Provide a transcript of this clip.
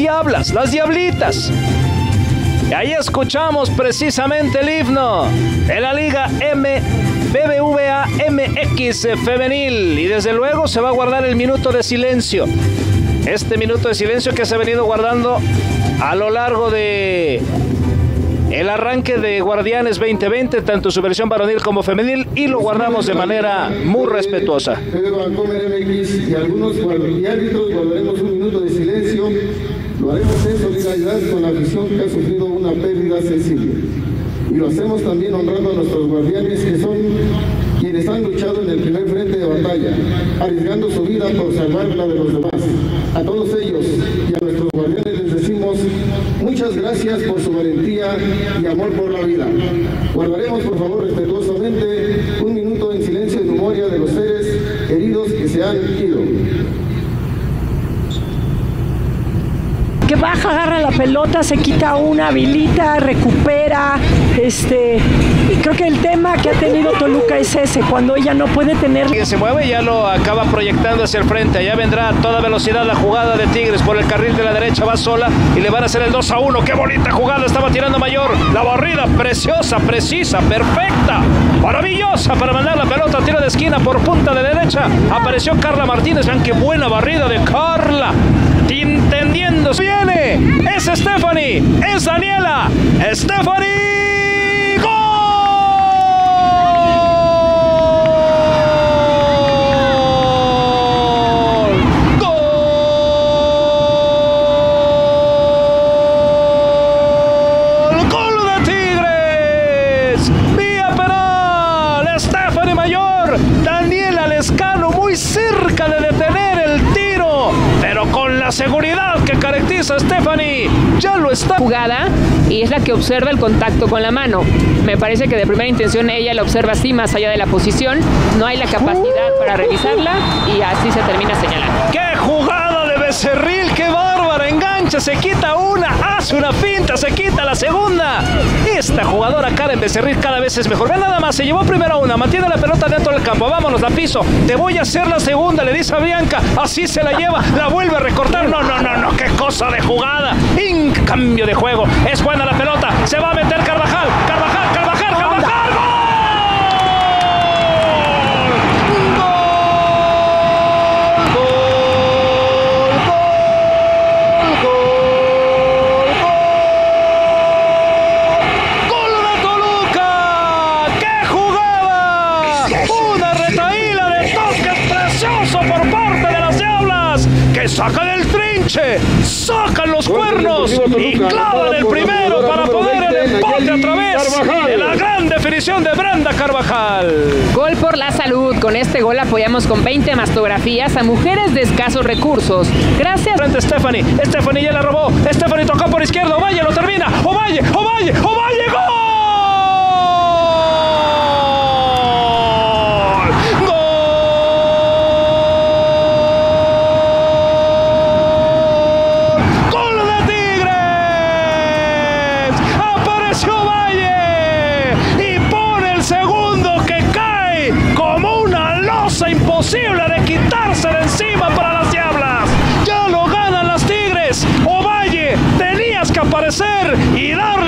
Diablas, las Diablitas. Y ahí escuchamos precisamente el himno de la Liga M BBVA MX femenil y desde luego se va a guardar el minuto de silencio. Este minuto de silencio que se ha venido guardando a lo largo de el arranque de Guardianes 2020, tanto su versión varonil como femenil, y lo guardamos de manera muy respetuosa. y algunos un minuto de silencio. En solidaridad con la afición que ha sufrido una pérdida sensible. Y lo hacemos también honrando a nuestros guardianes que son quienes han luchado en el primer frente de batalla, arriesgando su vida por salvar la de los demás. A todos ellos y a nuestros guardianes les decimos muchas gracias por su valentía y amor por la vida. Guardaremos por favor respetuosamente un minuto en silencio en memoria de los seres heridos que se han que baja, agarra la pelota, se quita una, habilita, recupera, este, creo que el tema que ha tenido Toluca es ese, cuando ella no puede tener... Que se mueve ya lo acaba proyectando hacia el frente, ya vendrá a toda velocidad la jugada de Tigres por el carril de la derecha, va sola y le van a hacer el 2 a 1, qué bonita jugada, estaba tirando mayor, la barrida preciosa, precisa, perfecta, maravillosa para mandar la pelota, tiro de esquina por punta de derecha, apareció Carla Martínez, qué buena barrida de Carla. Viene, es Stephanie, es Daniela, Stephanie. La seguridad que caracteriza a Stephanie, ya lo está. jugada y es la que observa el contacto con la mano. Me parece que de primera intención ella la observa así, más allá de la posición. No hay la capacidad para revisarla y así se termina señalando. ¡Qué jugada de Becerril! ¡Qué bárbara! Engancha, se quita una, hace una pinta, se quita la segunda. Esta jugadora Karen Becerril cada vez es mejor. Ve nada más, se llevó primero una, mantiene la pelota dentro del campo. Vámonos, la piso. Te voy a hacer la segunda, le dice a Bianca. Así se la lleva, la vuelve a recortar. No, no, no, no, qué cosa de jugada. En cambio de juego. Es buena la pelota. Se va a meter Carvajal. Carvajal, Carvajal, Carvajal. ¡Gol de Toluca! ¡Qué jugada! Una retaíla de toques precioso por parte de las Diablas que sacan el trinche, sacan los cuernos y clavan el primero para poner el empate a través de la gran definición de Brenda Carvajal. Gol por la salud. Con este gol apoyamos con 20 mastografías a mujeres de escasos recursos. Gracias. Frente Stephanie, Stephanie ya la robó, Stephanie tocó por izquierda, imposible de quitarse de encima para las diablas. Ya lo ganan las Tigres. Ovalle, tenías que aparecer y dar